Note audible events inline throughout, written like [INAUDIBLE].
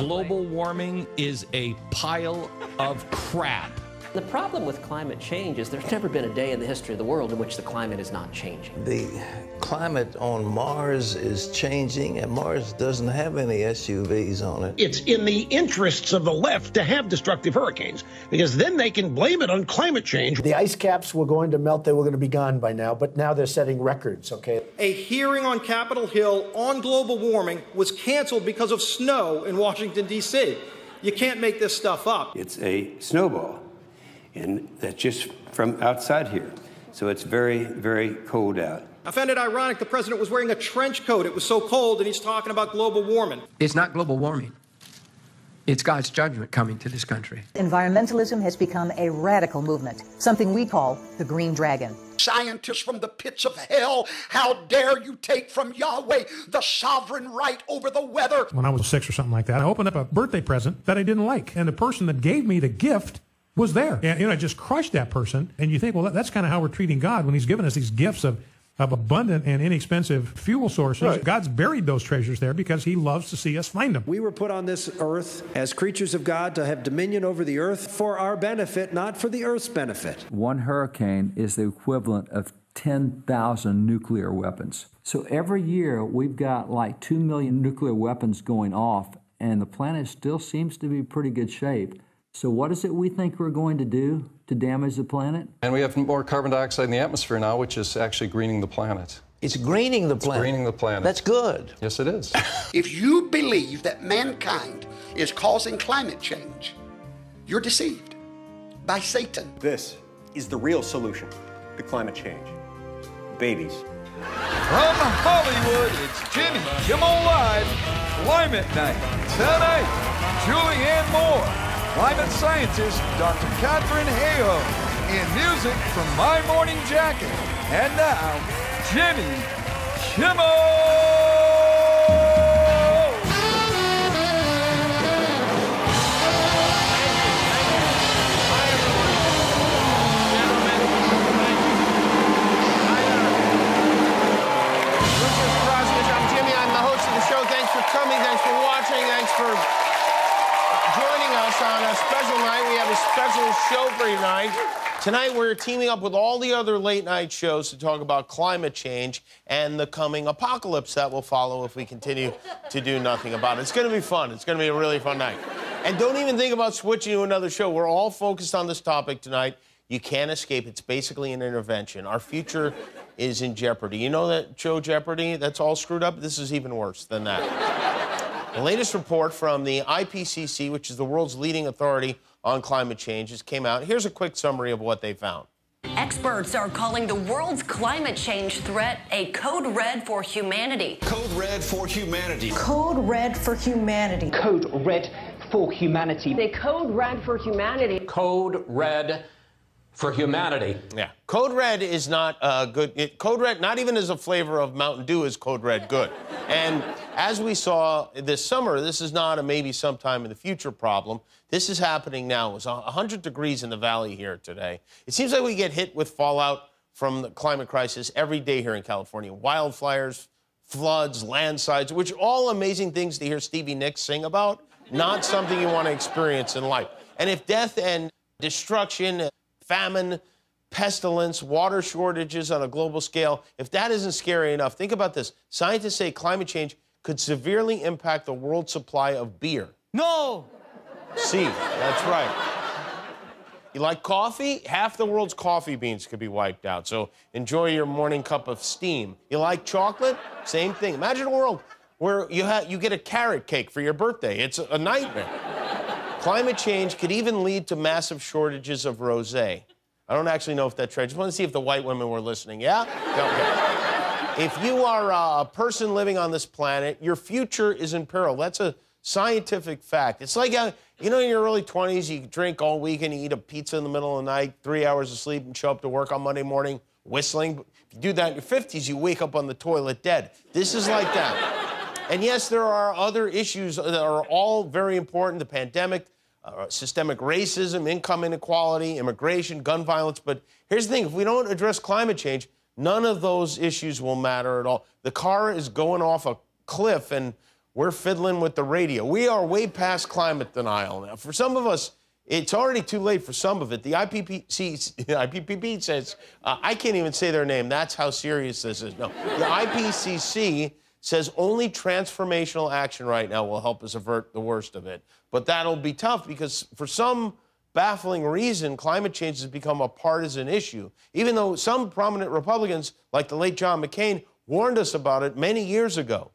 global warming is a pile of crap. The problem with climate change is there's never been a day in the history of the world in which the climate is not changing. The climate on Mars is changing, and Mars doesn't have any SUVs on it. It's in the interests of the left to have destructive hurricanes because then they can blame it on climate change. The ice caps were going to melt, they were going to be gone by now, but now they're setting records, okay? A hearing on Capitol Hill on global warming was canceled because of snow in Washington, D.C. You can't make this stuff up. It's a snowball and that's just from outside here. So it's very, very cold out. I found it ironic the president was wearing a trench coat. It was so cold, and he's talking about global warming. It's not global warming. It's God's judgment coming to this country. Environmentalism has become a radical movement, something we call the Green Dragon. Scientists from the pits of hell, how dare you take from Yahweh the sovereign right over the weather? When I was six or something like that, I opened up a birthday present that I didn't like. And the person that gave me the gift was there. And, you know, I just crushed that person. And you think, well, that, that's kind of how we're treating God when He's given us these gifts of, of abundant and inexpensive fuel sources. Right. God's buried those treasures there because He loves to see us find them. We were put on this earth as creatures of God to have dominion over the earth for our benefit, not for the earth's benefit. One hurricane is the equivalent of 10,000 nuclear weapons. So every year we've got like 2 million nuclear weapons going off, and the planet still seems to be pretty good shape. So, what is it we think we're going to do to damage the planet? And we have more carbon dioxide in the atmosphere now, which is actually greening the planet. It's greening the planet. It's greening the planet. That's good. Yes, it is. [LAUGHS] if you believe that mankind is causing climate change, you're deceived by Satan. This is the real solution to climate change babies. From Hollywood, it's Jimmy Kimmel Live, Climate Night, tonight. Julianne Moore climate scientist Dr. Katharine Hayhoe and music from My Morning Jacket. And now, Jimmy Kimmel! Tonight. We're teaming up with all the other late night shows to talk about climate change and the coming apocalypse that will follow if we continue to do nothing about it. It's going to be fun. It's going to be a really fun night. And don't even think about switching to another show. We're all focused on this topic tonight. You can't escape. It's basically an intervention. Our future is in jeopardy. You know that show Jeopardy? That's all screwed up? This is even worse than that. The latest report from the IPCC, which is the world's leading authority on climate change, has came out. Here's a quick summary of what they found. Experts are calling the world's climate change threat a code red for humanity. Code red for humanity. Code red for humanity. Code red for humanity. The code red for humanity. Code red for humanity. Yeah. Code Red is not uh, good. It, Code Red, not even as a flavor of Mountain Dew, is Code Red good. And as we saw this summer, this is not a maybe sometime in the future problem. This is happening now. It It's 100 degrees in the valley here today. It seems like we get hit with fallout from the climate crisis every day here in California. Wildfires, floods, landslides, which are all amazing things to hear Stevie Nicks sing about, not something you want to experience in life. And if death and destruction famine, pestilence, water shortages on a global scale, if that isn't scary enough, think about this. Scientists say climate change could severely impact the world supply of beer. No! See, that's right. You like coffee? Half the world's coffee beans could be wiped out. So enjoy your morning cup of steam. You like chocolate? Same thing. Imagine a world where you, ha- you get a carrot cake for your birthday. It's a nightmare. Climate change could even lead to massive shortages of rosé. I don't actually know if that's true. I just want to see if the white women were listening. Yeah? Okay. if you are a person living on this planet, your future is in peril. That's a scientific fact. It's like, uh, you know, in your early 20s, you drink all weekend, you eat a pizza in the middle of the night, three hours of sleep, and show up to work on Monday morning whistling. If you do that in your 50s, you wake up on the toilet dead. This is like that. And yes, there are other issues that are all very important the pandemic, uh, systemic racism, income inequality, immigration, gun violence. But here's the thing if we don't address climate change, none of those issues will matter at all. The car is going off a cliff, and we're fiddling with the radio. We are way past climate denial now. For some of us, it's already too late for some of it. The IPCC, [LAUGHS] IPPC says, uh, I can't even say their name. That's how serious this is. No, the IPCC says only transformational action right now will help us avert the worst of it. But that'll be tough because for some baffling reason, climate change has become a partisan issue, even though some prominent Republicans, like the late John McCain, warned us about it many years ago.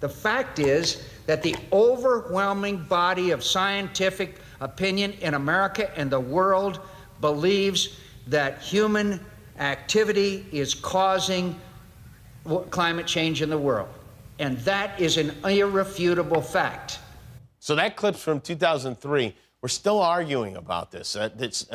The fact is that the overwhelming body of scientific opinion in America and the world believes that human activity is causing climate change in the world. And that is an irrefutable fact. So that clip's from 2003. We're still arguing about this, uh,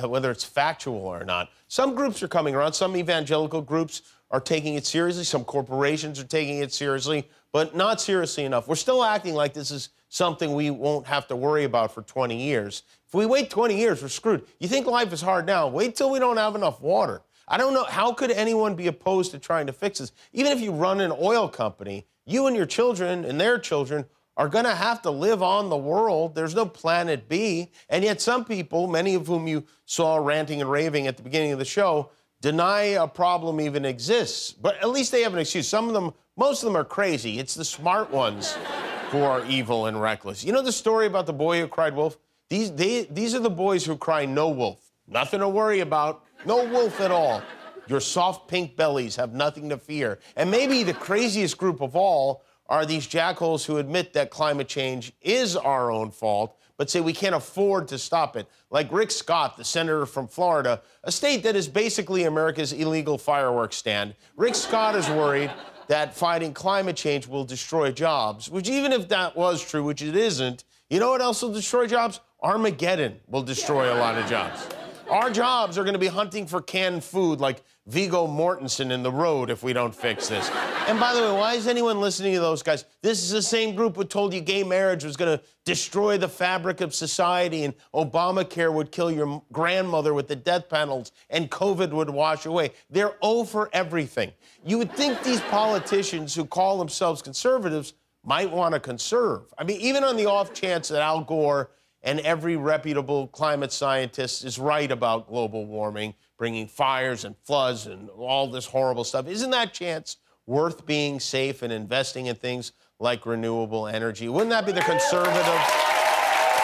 uh, whether it's factual or not. Some groups are coming around. Some evangelical groups are taking it seriously. Some corporations are taking it seriously, but not seriously enough. We're still acting like this is something we won't have to worry about for 20 years. If we wait 20 years, we're screwed. You think life is hard now? Wait till we don't have enough water. I don't know. How could anyone be opposed to trying to fix this? Even if you run an oil company, you and your children and their children are going to have to live on the world. There's no planet B. And yet, some people, many of whom you saw ranting and raving at the beginning of the show, deny a problem even exists. But at least they have an excuse. Some of them, most of them are crazy. It's the smart ones [LAUGHS] who are evil and reckless. You know the story about the boy who cried wolf? These, they, these are the boys who cry no wolf. Nothing to worry about. No wolf at all. Your soft pink bellies have nothing to fear. And maybe the craziest group of all are these jackholes who admit that climate change is our own fault, but say we can't afford to stop it. Like Rick Scott, the senator from Florida, a state that is basically America's illegal fireworks stand. Rick Scott is worried that fighting climate change will destroy jobs, which, even if that was true, which it isn't, you know what else will destroy jobs? Armageddon will destroy a lot of jobs. Our jobs are going to be hunting for canned food like Viggo Mortensen in the road if we don't fix this. And by the way, why is anyone listening to those guys? This is the same group who told you gay marriage was going to destroy the fabric of society and Obamacare would kill your grandmother with the death panels and COVID would wash away. They're over everything. You would think these politicians who call themselves conservatives might want to conserve. I mean, even on the off chance that Al Gore and every reputable climate scientist is right about global warming, bringing fires and floods and all this horrible stuff. Isn't that chance worth being safe and investing in things like renewable energy? Wouldn't that be the conservative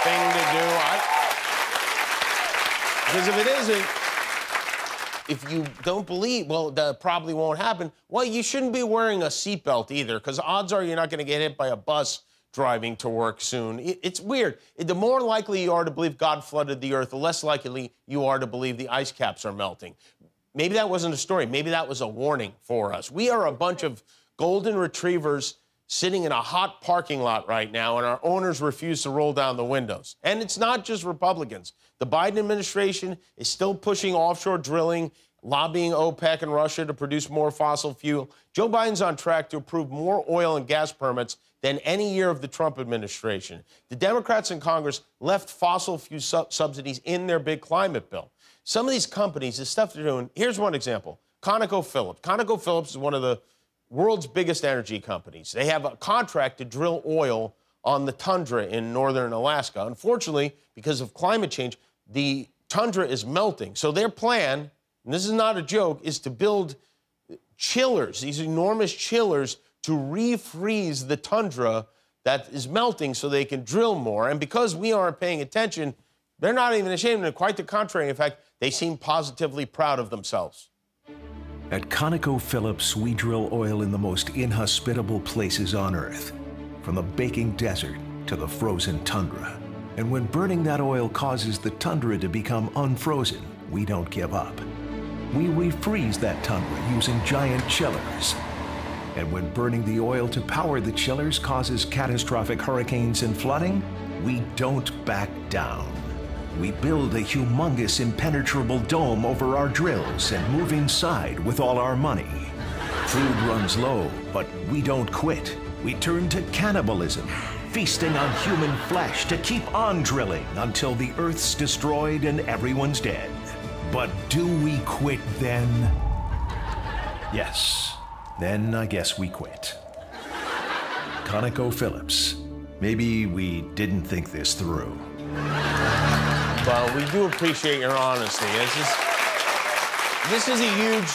thing to do? I, because if it isn't, if you don't believe, well, that probably won't happen. Well, you shouldn't be wearing a seatbelt either, because odds are you're not going to get hit by a bus driving to work soon. It's weird. The more likely you are to believe God flooded the earth, the less likely you are to believe the ice caps are melting. Maybe that wasn't a story. Maybe that was a warning for us. We are a bunch of golden retrievers sitting in a hot parking lot right now, and our owners refuse to roll down the windows. And it's not just Republicans. The Biden administration is still pushing offshore drilling, lobbying OPEC and Russia to produce more fossil fuel. Joe Biden's on track to approve more oil and gas permits than any year of the Trump administration. The Democrats in Congress left fossil fuel su- subsidies in their big climate bill. Some of these companies, the stuff they're doing, here's one example ConocoPhillips. ConocoPhillips is one of the world's biggest energy companies. They have a contract to drill oil on the tundra in northern Alaska. Unfortunately, because of climate change, the tundra is melting. So their plan, and this is not a joke, is to build chillers, these enormous chillers to refreeze the tundra that is melting so they can drill more. And because we aren't paying attention, they're not even ashamed. And quite the contrary. In fact, they seem positively proud of themselves. At ConocoPhillips, we drill oil in the most inhospitable places on Earth, from the baking desert to the frozen tundra. And when burning that oil causes the tundra to become unfrozen, we don't give up. We refreeze that tundra using giant chillers and when burning the oil to power the chillers causes catastrophic hurricanes and flooding, we don't back down. We build a humongous impenetrable dome over our drills and move inside with all our money. Food runs low, but we don't quit. We turn to cannibalism, feasting on human flesh to keep on drilling until the Earth's destroyed and everyone's dead. But do we quit then? Yes. Then I guess we quit. ConocoPhillips. Maybe we didn't think this through. But we do appreciate your honesty. This is, this is a huge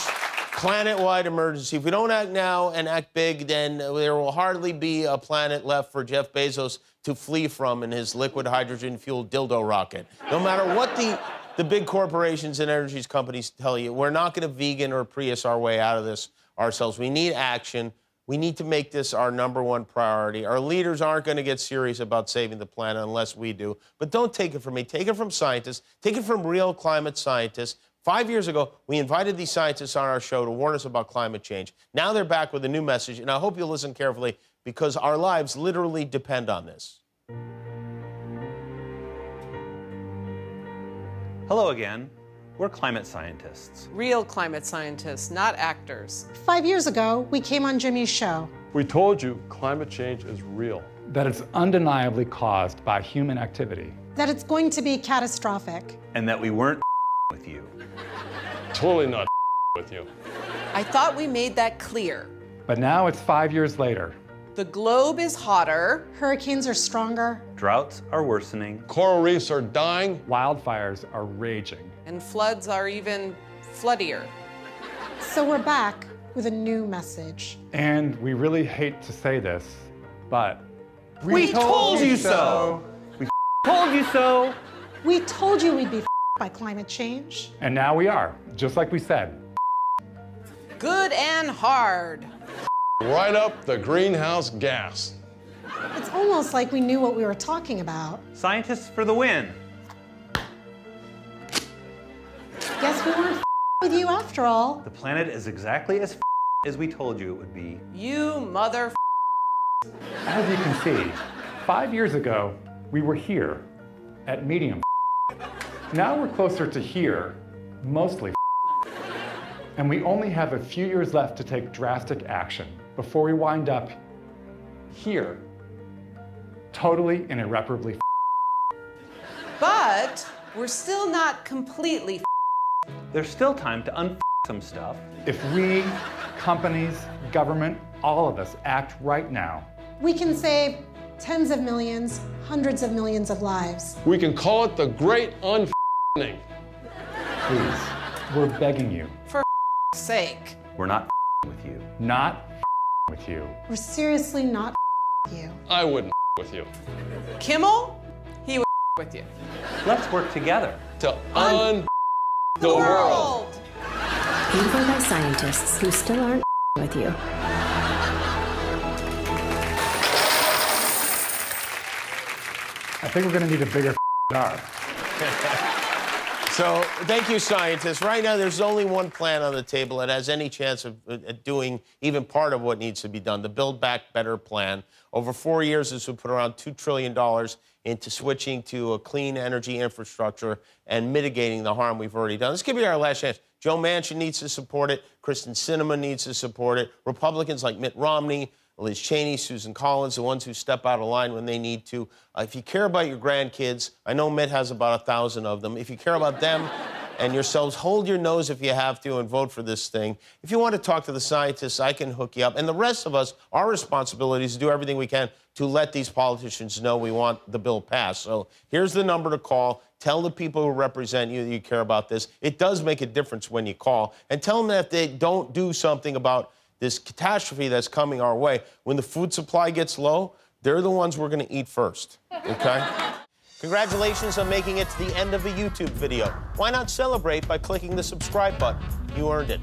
planet-wide emergency. If we don't act now and act big, then there will hardly be a planet left for Jeff Bezos to flee from in his liquid hydrogen-fueled dildo rocket. No matter what the the big corporations and energy companies tell you, we're not going to vegan or Prius our way out of this ourselves. We need action. We need to make this our number one priority. Our leaders aren't going to get serious about saving the planet unless we do. But don't take it from me. Take it from scientists. Take it from real climate scientists. Five years ago, we invited these scientists on our show to warn us about climate change. Now they're back with a new message, and I hope you'll listen carefully because our lives literally depend on this. Hello again. We're climate scientists. Real climate scientists, not actors. Five years ago, we came on Jimmy's show. We told you climate change is real. That it's undeniably caused by human activity. That it's going to be catastrophic. And that we weren't [LAUGHS] with you. Totally not [LAUGHS] with you. I thought we made that clear. But now it's five years later. The globe is hotter. Hurricanes are stronger. Droughts are worsening. Coral reefs are dying. Wildfires are raging. And floods are even floodier. So we're back with a new message. And we really hate to say this, but. We, we told, told, you so. so. We [LAUGHS] told you so. We told you we'd be [LAUGHS] by climate change. And now we are, just like we said. Good and hard. Right up the greenhouse gas. It's almost like we knew what we were talking about. Scientists for the win. Guess we weren't [LAUGHS] with you after all. The planet is exactly as [LAUGHS] as we told you it would be. You mother. [LAUGHS] As you can see, five years ago, we were here at medium. Now we're closer to here, mostly. And we only have a few years left to take drastic action before we wind up here, totally and irreparably. But we're still not completely. There's still time to un some stuff. If we, companies, government, all of us act right now, we can save tens of millions, hundreds of millions of lives. We can call it the great un Please, we're begging you. For sake. We're not with you. Not with you. We're seriously not [LAUGHS] with you. I wouldn't [LAUGHS] with you. Kimmel, he would [LAUGHS] with you. Let's work together. To un the, world. world. Info by scientists who still aren't with you. I think we're going to need a bigger jar. So, thank you, scientists. Right now, there's only one plan on the table that has any chance of uh, doing even part of what needs to be done the Build Back Better plan. Over four years, this would put around $2 trillion into switching to a clean energy infrastructure and mitigating the harm we've already done. This could be our last chance. Joe Manchin needs to support it. Kyrsten Sinema needs to support it. Republicans like Mitt Romney, Liz Cheney, Susan Collins, the ones who step out of line when they need to. Uh, if you care about your grandkids, I know Mitt has about a thousand of them. If you care about them [LAUGHS] and yourselves, hold your nose if you have to and vote for this thing. If you want to talk to the scientists, I can hook you up. And the rest of us, our responsibility is to do everything we can to let these politicians know we want the bill passed. So here's the number to call. Tell the people who represent you that you care about this. It does make a difference when you call. And tell them that if they don't do something about this catastrophe that's coming our way, when the food supply gets low, they're the ones we're going to eat first. Okay? [LAUGHS] Congratulations on making it to the end of a YouTube video. Why not celebrate by clicking the subscribe button? You earned it.